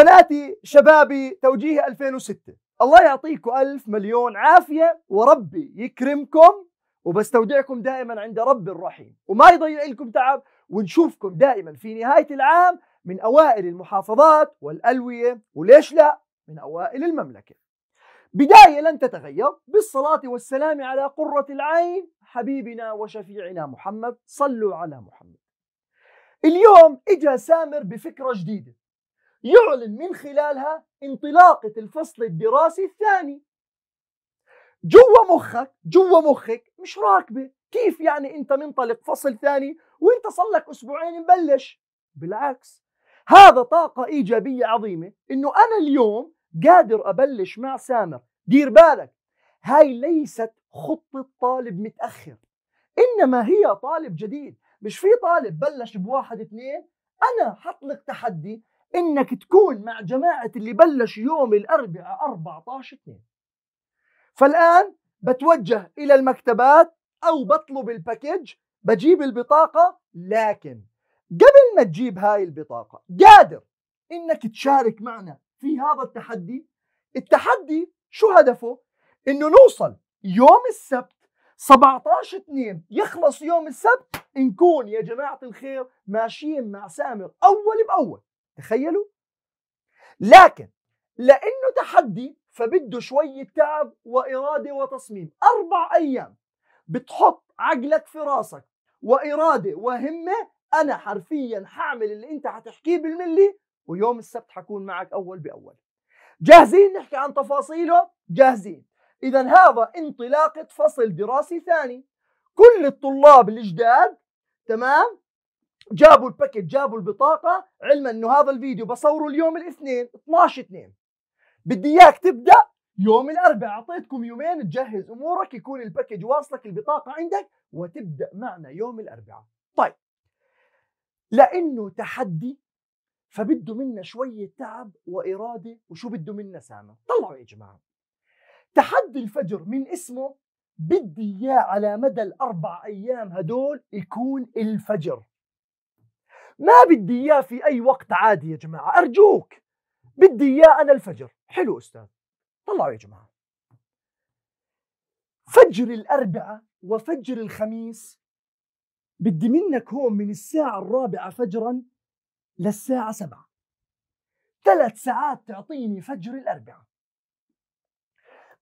بناتي شبابي توجيه 2006 الله يعطيكم ألف مليون عافية وربي يكرمكم وبستودعكم دائما عند رب الرحيم. وما يضيع لكم تعب ونشوفكم دائما في نهاية العام من أوائل المحافظات والألوية وليش لا؟ من أوائل المملكة. بداية لن تتغير بالصلاة والسلام على قرة العين حبيبنا وشفيعنا محمد صلوا على محمد. اليوم اجى سامر بفكرة جديدة. يعلن من خلالها انطلاقة الفصل الدراسي الثاني. جوا مخك جوا مخك مش راكبة. كيف يعني انت منطلق فصل ثاني وانت صار لك أسبوعين مبلش؟ بالعكس. هذا طاقة إيجابية عظيمة إنه أنا اليوم قادر أبلش مع سامر. دير بالك هاي ليست خطة طالب متأخر. إنما هي طالب جديد. مش في طالب بلش بواحد اثنين أنا حط لك تحدي إنك تكون مع جماعة اللي بلش يوم الأربعاء 14 اثنين. فالآن بتوجه إلى المكتبات أو بطلب الباكج بجيب البطاقة لكن قبل ما تجيب هاي البطاقة قادر إنك تشارك معنا في هذا التحدي؟ التحدي شو هدفه؟ إنه نوصل يوم السبت 17 2 يخلص يوم السبت نكون يا جماعة الخير ماشيين مع سامر أول بأول. تخيلوا؟ لكن لأنه تحدي فبده شوية تعب وإرادة وتصميم. أربع أيام بتحط عقلك في راسك وإرادة وهمة أنا حرفيا حعمل اللي أنت حتحكيه بالملي ويوم السبت حكون معك أول بأول. جاهزين نحكي عن تفاصيله؟ جاهزين. إذا هذا انطلاقة فصل دراسي ثاني. كل الطلاب الجداد تمام؟ جابوا ال package جابوا البطاقة علما إنه هذا الفيديو بصوره اليوم الاثنين 12 2 بدي إياك تبدأ يوم الأربعاء أعطيتكم يومين تجهز أمورك يكون ال package واصلك البطاقة عندك وتبدأ معنا يوم الأربعاء. طيب. لأنه تحدي فبده منا شوية تعب وإرادة. وشو بده منا سامة؟ طلعوا يا جماعة. تحدي الفجر من اسمه بدي إياه على مدى الأربع أيام هدول يكون الفجر. ما بدي إياه في أي وقت عادي يا جماعة أرجوك بدي إياه أنا الفجر. حلو أستاذ طلعوا يا جماعة. فجر الأربعاء وفجر الخميس بدي منك هون من الساعة الرابعة فجرا للساعة سبعة. ثلاث ساعات تعطيني فجر الأربعاء.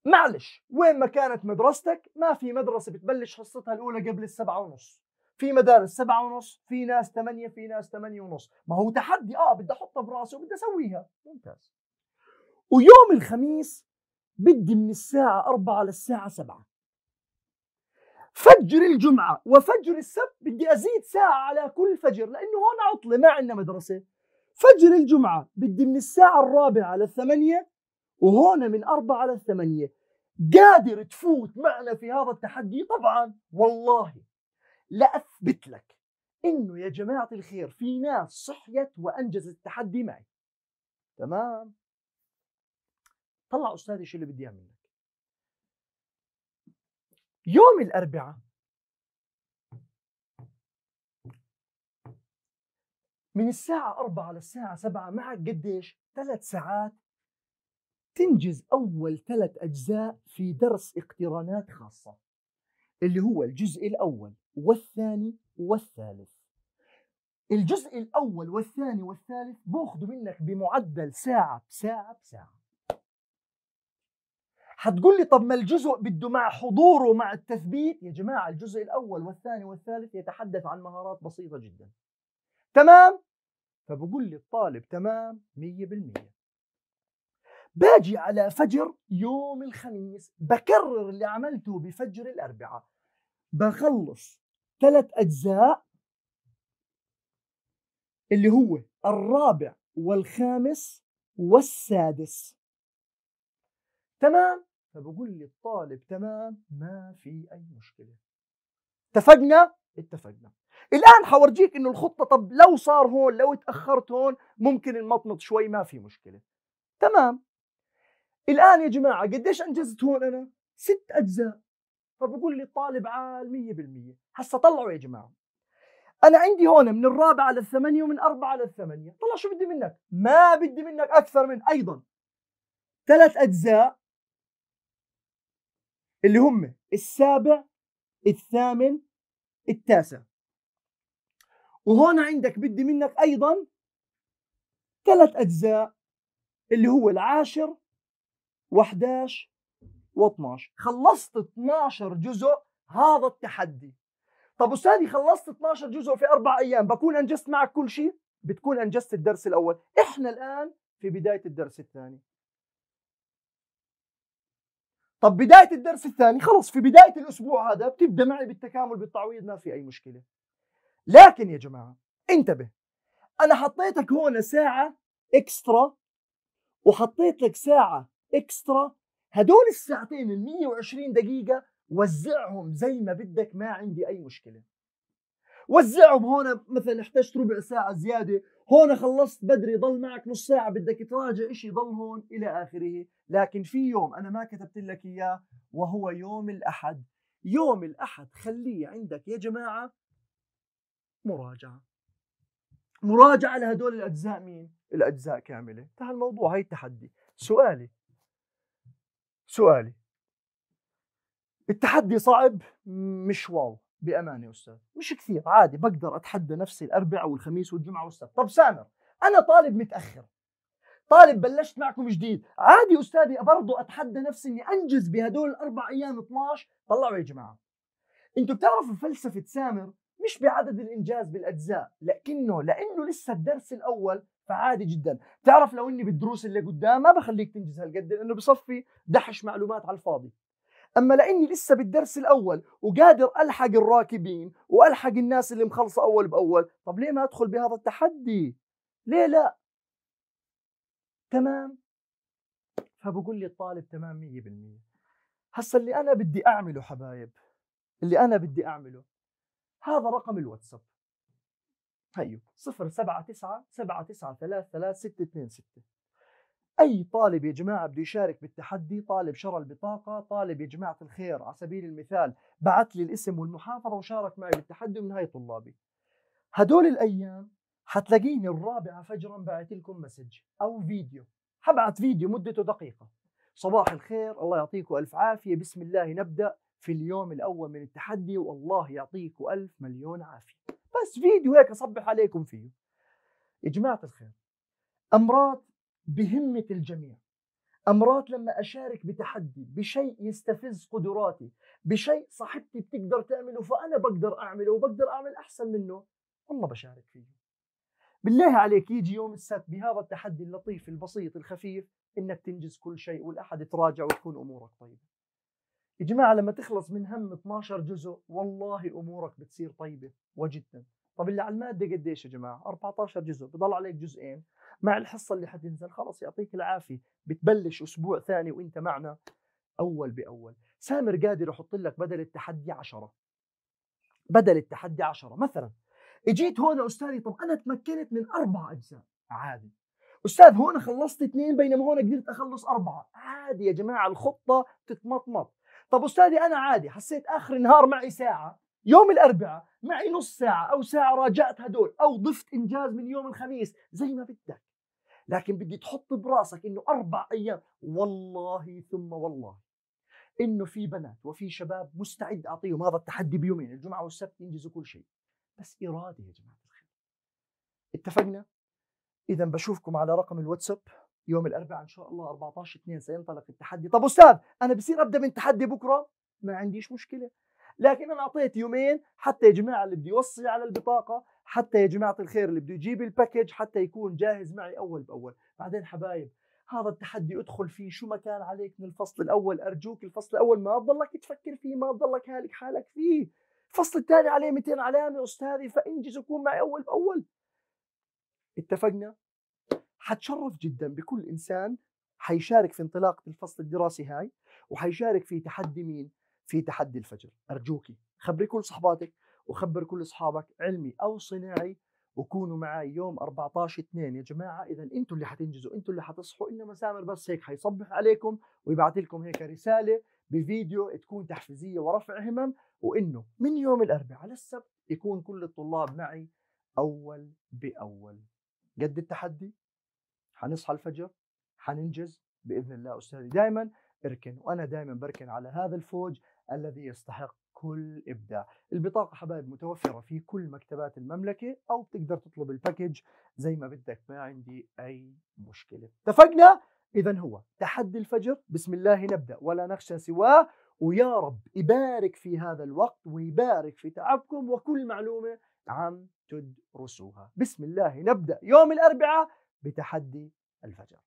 معلش وين ما كانت مدرستك ما في مدرسة بتبلش حصتها الأولى قبل السبعة ونص. في مدارس سبعة ونص في ناس ثمانية في ناس ثمانية ونص. ما هو تحدي آه بدي أحطها براسي وبدي أسويها. ممتاز. ويوم الخميس بدي من الساعة أربعة للساعة سبعة. فجر الجمعة وفجر السبت بدي أزيد ساعة على كل فجر لأنه هون عطلة ما عندنا مدرسة. فجر الجمعة بدي من الساعة الرابعة للثمانية وهون من أربعة للثمانية. قادر تفوت معنا في هذا التحدي؟ طبعا والله. لأثبت لك إنه يا جماعة الخير في ناس صحيت وأنجزت التحدي معي. تمام؟ طلع أستاذي شو اللي بدي إياه منك يوم الأربعاء من الساعة أربعة للساعة سبعة معك قديش؟ ثلاث ساعات تنجز أول ثلاث أجزاء في درس اقترانات خاصة اللي هو الجزء الأول. والثاني والثالث. الجزء الأول والثاني والثالث بأخذوا منك بمعدل ساعة بساعة بساعة. حتقول لي طب ما الجزء بده مع حضوره مع التثبيت؟ يا جماعة الجزء الأول والثاني والثالث يتحدث عن مهارات بسيطة جدا. تمام؟ فبقول لي الطالب تمام مية بالمية. باجي على فجر يوم الخميس بكرر اللي عملته بفجر الأربعاء. بخلص ثلاث أجزاء اللي هو الرابع والخامس والسادس. تمام؟ فبقول لي الطالب تمام ما في أي مشكلة. اتفقنا؟ اتفقنا. الآن حورجيك إنه الخطة طب لو صار هون لو تأخرت هون ممكن المطمط شوي ما في مشكلة. تمام؟ الآن يا جماعة قديش أنجزت هون أنا؟ ست أجزاء. فبقول لي الطالب عال 100% هسا طلعوا يا جماعة. أنا عندي هون من الرابعة للثمانيه ومن أربعة للثمانيه طلع شو بدي منك؟ ما بدي منك أكثر من أيضا. ثلاث أجزاء اللي هم السابع الثامن التاسع. وهون عندك بدي منك أيضا ثلاث أجزاء اللي هو العاشر و11 و12 خلصت 12 جزء هذا التحدي. طب أستاذي خلصت 12 جزء في أربع أيام بكون أنجزت معك كل شيء؟ بتكون أنجزت الدرس الأول. إحنا الآن في بداية الدرس الثاني. طب بداية الدرس الثاني خلص في بداية الأسبوع هذا بتبدأ معي بالتكامل بالتعويض ما في أي مشكلة. لكن يا جماعة انتبه. أنا حطيتك هون ساعة إكسترا وحطيت لك ساعة إكسترا هدول الساعتين ال 120 دقيقة وزعهم زي ما بدك ما عندي أي مشكلة. وزعهم هون مثلا احتجت ربع ساعة زيادة هون خلصت بدري ضل معك نص ساعة بدك تراجع شيء ضل هون إلى آخره. لكن في يوم أنا ما كتبت لك إياه وهو يوم الأحد. يوم الأحد خليه عندك يا جماعة مراجعة. مراجعة لهدول الأجزاء مين؟ الأجزاء كاملة. انتهى الموضوع هاي التحدي. سؤالي سؤالي. التحدي صعب؟ مش واو بأمانة أستاذ. مش كثير عادي بقدر أتحدى نفسي الأربعاء والخميس والجمعة والسبت. طب سامر أنا طالب متأخر. طالب بلشت معكم جديد. عادي أستاذي برضه أتحدى نفسي إني أنجز بهدول الأربع أيام 12 طلعوا يا جماعة. أنتوا بتعرفوا فلسفة سامر؟ مش بعدد الإنجاز بالأجزاء لكنه لأنه لسه الدرس الأول فعادي جدا. تعرف لو إني بالدروس اللي قدام ما بخليك تنجز هالقد لأنه بصفي دحش معلومات على الفاضي. أما لأني لسه بالدرس الأول وقادر ألحق الراكبين وألحق الناس اللي مخلصة أول بأول طب ليه ما أدخل بهذا التحدي؟ ليه لا؟ تمام؟ فبقول لي الطالب تمام 100% هسا اللي أنا بدي أعمله حبايب اللي أنا بدي أعمله هذا رقم الواتساب. هيو 079 793 626 أي طالب يا جماعة بده يشارك بالتحدي طالب شرى البطاقة طالب يا جماعة الخير على سبيل المثال بعث لي الاسم والمحافظة وشارك معي بالتحدي من هاي طلابي. هدول الأيام حتلاقيني الرابعة فجرا بعث لكم مسج أو فيديو. حبعث فيديو مدته دقيقة. صباح الخير الله يعطيكم ألف عافية بسم الله نبدأ. في اليوم الأول من التحدي والله يعطيكم ألف مليون عافية. بس فيديو هيك أصبح عليكم فيه. يا جماعة الخير أمراض بهمة الجميع. أمرات لما أشارك بتحدي بشيء يستفز قدراتي بشيء صاحبتي بتقدر تعمله فأنا بقدر أعمله وبقدر أعمل أحسن منه والله بشارك فيه. بالله عليك يجي يوم السبت بهذا التحدي اللطيف البسيط الخفيف إنك تنجز كل شيء والأحد تراجع وتكون أمورك طيبة. يا جماعة لما تخلص من هم 12 جزء والله أمورك بتصير طيبة وجدا. طب اللي على المادة قديش يا جماعة؟ 14 جزء بضل عليك جزئين. مع الحصة اللي حتنزل خلص يعطيك العافية. بتبلش أسبوع ثاني وأنت معنا أول بأول. سامر قادر يحط لك بدل التحدي عشرة. بدل التحدي عشرة مثلا. اجيت هون أستاذي طب أنا تمكنت من أربع أجزاء. عادي. أستاذ هون خلصت اثنين بينما هون قدرت أخلص أربعة. عادي يا جماعة الخطة تتمطمط. طب أستاذي أنا عادي حسيت آخر النهار معي ساعة يوم الأربعاء معي نص ساعة أو ساعة راجعت هدول أو ضفت إنجاز من يوم الخميس زي ما بدك. لكن بدي تحط براسك إنه أربع أيام والله ثم والله إنه في بنات وفي شباب مستعد أعطيهم هذا التحدي بيومين الجمعة والسبت ينجزوا كل شيء. بس إرادة يا جماعة الخير. اتفقنا؟ اذا بشوفكم على رقم الواتساب. يوم الأربعاء إن شاء الله 14 2 سينطلق التحدي. طب أستاذ أنا بصير أبدأ من تحدي بكرة؟ ما عنديش مشكلة. لكن أنا أعطيت يومين حتى يا جماعة اللي بده يوصي على البطاقة حتى يا جماعة الخير اللي بده يجيب ال package حتى يكون جاهز معي أول بأول. بعدين حبايب هذا التحدي أدخل فيه شو ما كان عليك من الفصل الأول أرجوك الفصل الأول ما تضلك تفكر فيه ما تضلك هالك حالك فيه. الفصل الثاني عليه 200 علامة أستاذي فانجز وكون معي أول بأول. اتفقنا؟ حتشرف جدا بكل إنسان حيشارك في انطلاقه الفصل الدراسي هاي وحيشارك في تحدي مين؟ في تحدي الفجر. أرجوكي خبري كل صحباتك وخبر كل أصحابك علمي أو صناعي وكونوا معي يوم 14 2 يا جماعة إذا أنتم اللي حتنجزوا أنتم اللي حتصحوا إنما سامر بس هيك حيصبح عليكم ويبعث لكم هيك رسالة بفيديو تكون تحفيزية ورفع همم وإنه من يوم الأربعاء على السبت يكون كل الطلاب معي أول بأول. قد التحدي؟ حنصحى الفجر حننجز بإذن الله أستاذي. دائما اركن وأنا دائما بركن على هذا الفوج الذي يستحق كل إبداع. البطاقة حبايب متوفرة في كل مكتبات المملكة أو بتقدر تطلب الباكج زي ما بدك ما عندي أي مشكلة. اتفقنا؟ اذا هو تحدي الفجر بسم الله نبدأ ولا نخشى سواه. ويا رب يبارك في هذا الوقت ويبارك في تعبكم وكل معلومة عم تدرسوها. بسم الله نبدأ. يوم الأربعاء بتحدي الفجر.